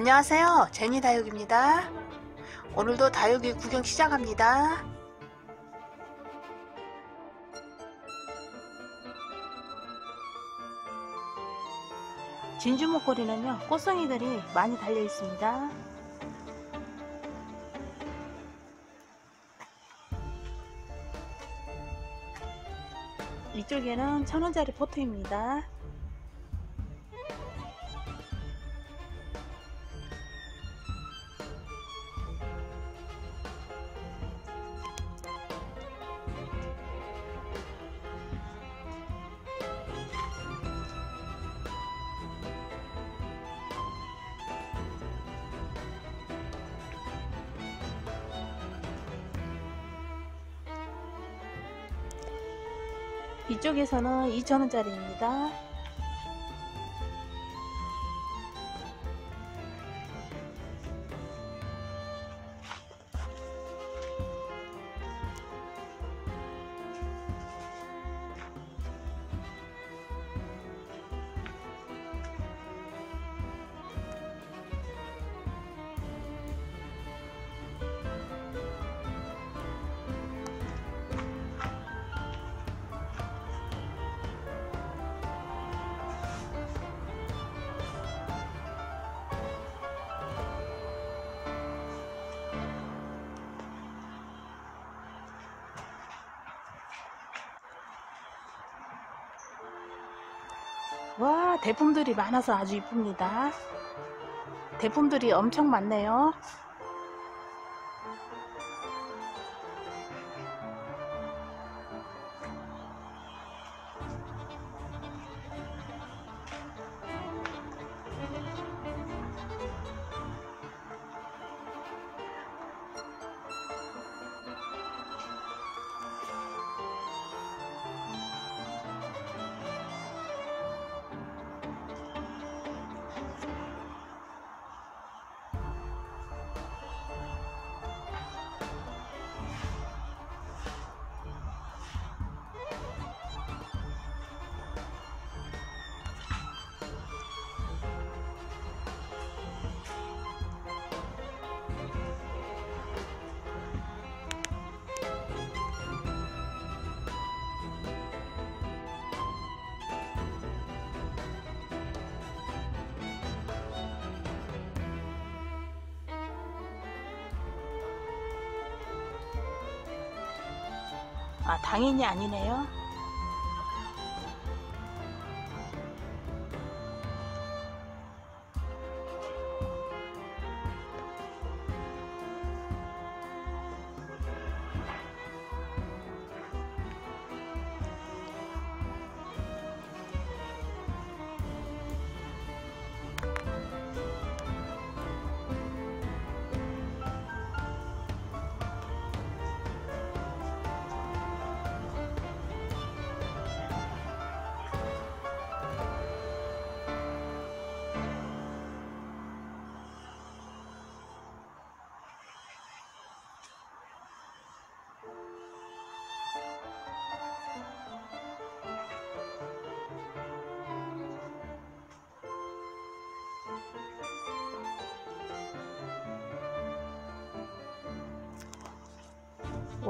안녕하세요. 제니 다육입니다. 오늘도 다육이 구경 시작합니다. 진주 목걸이는요, 꽃송이들이 많이 달려 있습니다. 이쪽에는 천원짜리 포트입니다. 이쪽에서는 2,000원짜리입니다. 와, 대품들이 많아서 아주 이쁩니다. 대품들이 엄청 많네요. 아, 당연히 아니네요.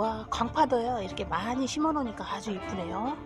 와, 광파도요. 이렇게 많이 심어 놓으니까 아주 이쁘네요.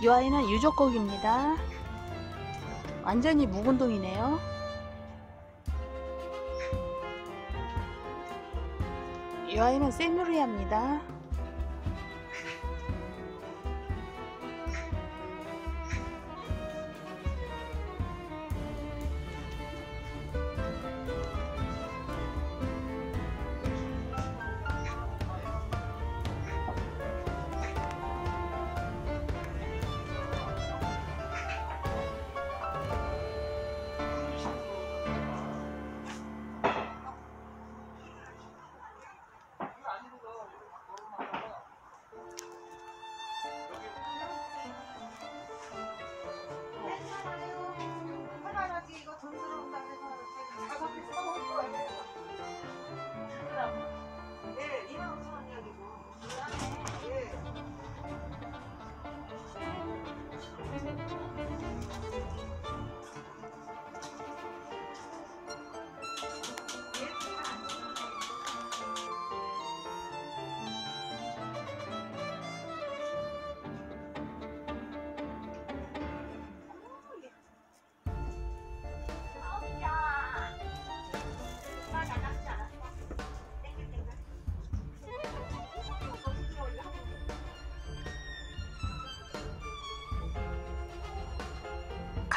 이 아이는 유족곡입니다. 완전히 묵은 동이네요. 이 아이는 세누리아입니다.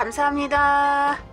감사합니다.